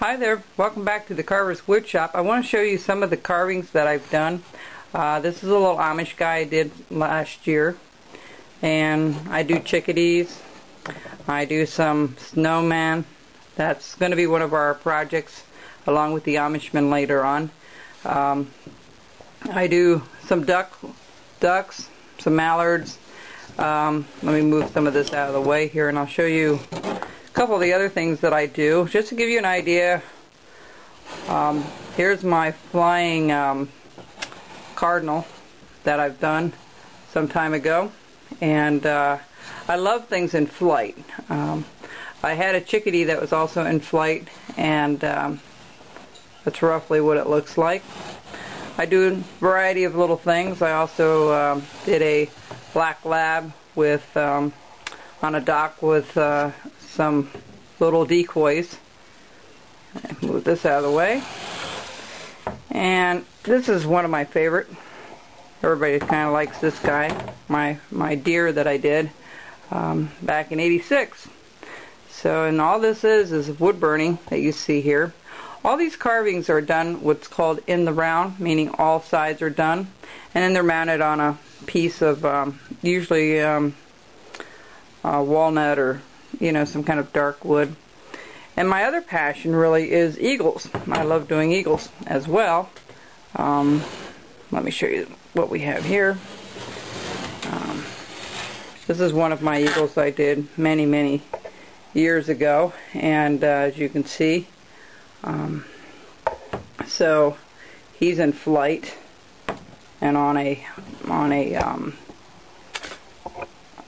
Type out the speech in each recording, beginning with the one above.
Hi there, welcome back to the Carver's Wood Shop. I want to show you some of the carvings that I've done. Uh, this is a little Amish guy I did last year. And I do chickadees. I do some snowman. That's going to be one of our projects along with the Amishmen later on. Um, I do some duck, ducks, some mallards. Um, let me move some of this out of the way here and I'll show you a couple of the other things that I do. Just to give you an idea, um, here's my flying um, cardinal that I've done some time ago. And uh, I love things in flight. Um, I had a chickadee that was also in flight and um, that's roughly what it looks like. I do a variety of little things. I also um, did a black lab with um, on a dock with uh, some little decoys. Move this out of the way. And this is one of my favorite. Everybody kind of likes this guy, my my deer that I did um, back in '86. So, and all this is is wood burning that you see here. All these carvings are done what's called in the round, meaning all sides are done, and then they're mounted on a piece of um, usually um, walnut or you know, some kind of dark wood. And my other passion really is eagles. I love doing eagles as well. Um, let me show you what we have here. Um, this is one of my eagles I did many, many years ago. And uh, as you can see, um, so he's in flight and on a on a um,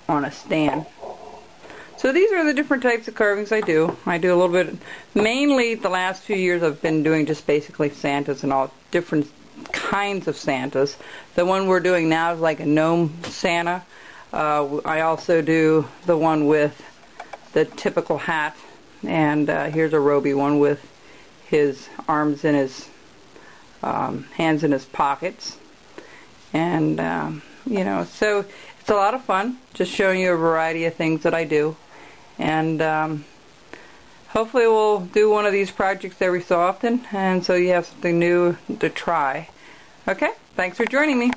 on a stand so these are the different types of carvings I do. I do a little bit, mainly the last few years I've been doing just basically Santas and all different kinds of Santas. The one we're doing now is like a gnome Santa. Uh, I also do the one with the typical hat. And uh, here's a Roby one with his arms in his um, hands in his pockets. And, um, you know, so it's a lot of fun just showing you a variety of things that I do and um, hopefully we'll do one of these projects every so often and so you have something new to try. Okay, thanks for joining me.